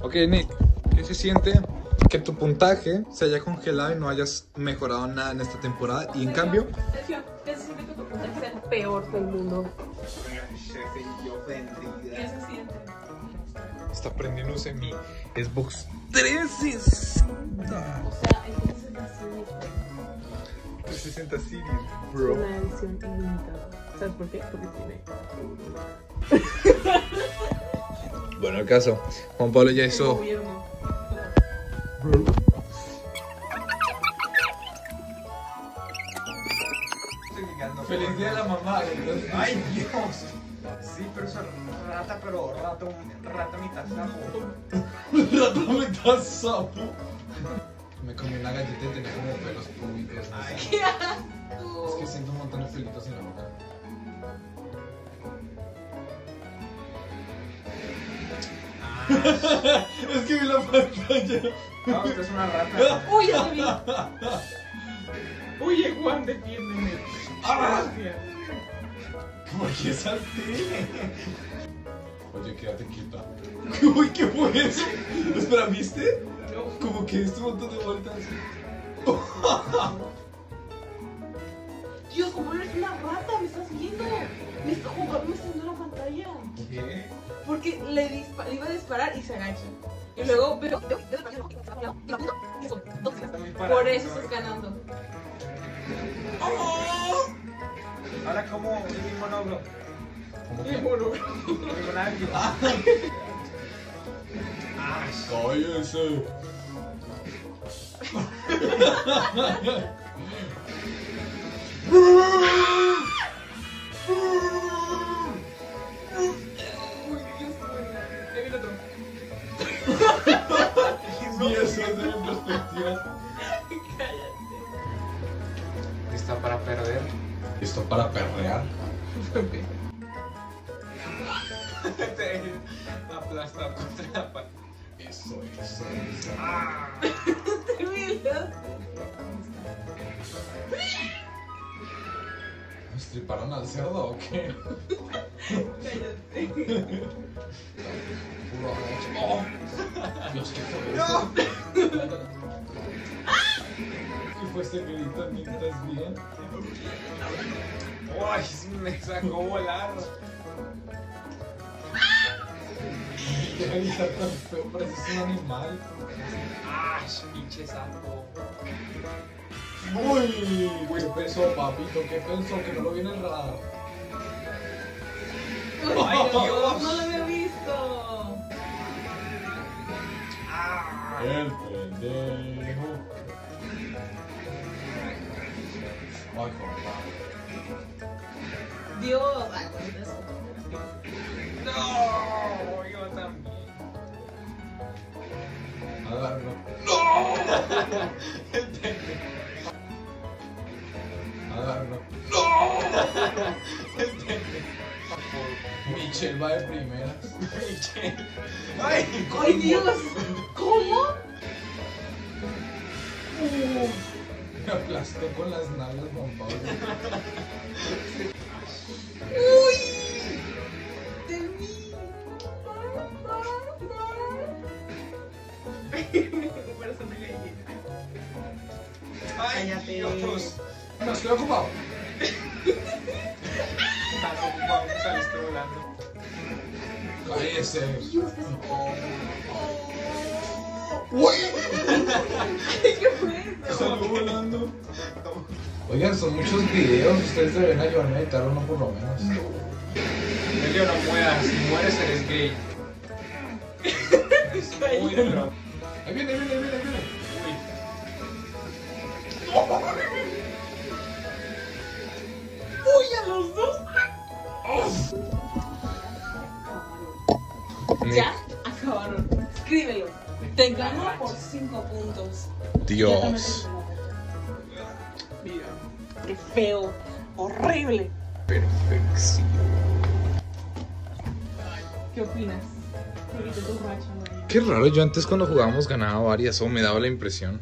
Ok, Nick, ¿qué se siente que tu puntaje se haya congelado y no hayas mejorado nada en esta temporada? Y en cambio, Sergio, ¿qué se siente que tu puntaje sea el peor del mundo? ¿Qué se siente? está prendiéndose mi Xbox 360. O sea, entonces es así, 360 Series, es bro. una edición ilimitada. ¿Sabes por qué? Porque tiene Bueno, el caso, Juan Pablo ya hizo. Feliz día de la mamá. ¡Ay, Dios! Sí, pero es rata, pero rata, rata mitad sapo. mitad sapo. Me comí una galleta y tenía como pelos públicos. no sé. ¡Qué asco! Es que siento un montón de pelitos en la boca. Es que vi la pantalla. No, usted es una rata. ¡Uy, ya te vi! Oye, Juan, defiéndeme. Gracias. ¿Por qué salté? Oye, quédate quieta. Uy, ¿qué fue eso? Espera, ¿viste? Como que diste un montón de vueltas. Dios, como eres una rata, me estás viendo. Me está jugando, me está viendo la pantalla. ¿Qué? Porque le, dispa- le iba a disparar y se agacha. Y luego veo. Por eso estás ganando. Ahora. ¿Cómo Mi que? monólogo. Mi monólogo. Ah, ¡Cállese! ¿Lista para perder? ¿Listo para perrear? Aplastar contra la pared. Eso, eso, eso. ¿Nos triparon al cerdo o qué? Cállate. ¡Oh! Dios, ¿qué fue eso? ¿Qué fue ese grito? ¿Estás bien? ¡Ay! Me sacó volando. ¿Qué gritar tan feo? Pareces un animal. ¡Ah! Pinche sapo. ¡Uy! ¿Qué pensó, papito? ¿Qué pensó? Que no lo viene el radar. Ay, Dios. No lo había visto. ¡Ah! El pendejo. Ay, Pablo. Dios. Ay, eso. ¡No! Yo también. Agárralo. El Michelle va de primeras. Michelle. ¡Ay! ¡Ay, Dios! ¿Cómo? Me aplastó con las nalgas, Juan Pablo. ¡Uy! ¡Te vi! Una gallina. ¡Ay. Dios! No, estoy ocupado. Saliste volando. Cállese. Dios, ¿qué es ¡Uy! ¿Qué fue eso? Salió volando. Oigan, son muchos videos. Ustedes deberían ayudarme a editar uno por lo menos. Elio, no mueras. Si mueres, eres gay. Es muy duro. Ahí viene, ahí viene, ahí viene, ahí viene. Uy. ¡Uy, a los dos! Ya acabaron. Escríbelo. Te gano por 5 puntos. Dios. Mira. Qué feo. Horrible. Perfección. ¿Qué opinas? Qué raro, yo antes cuando jugábamos ganaba varias o me daba la impresión.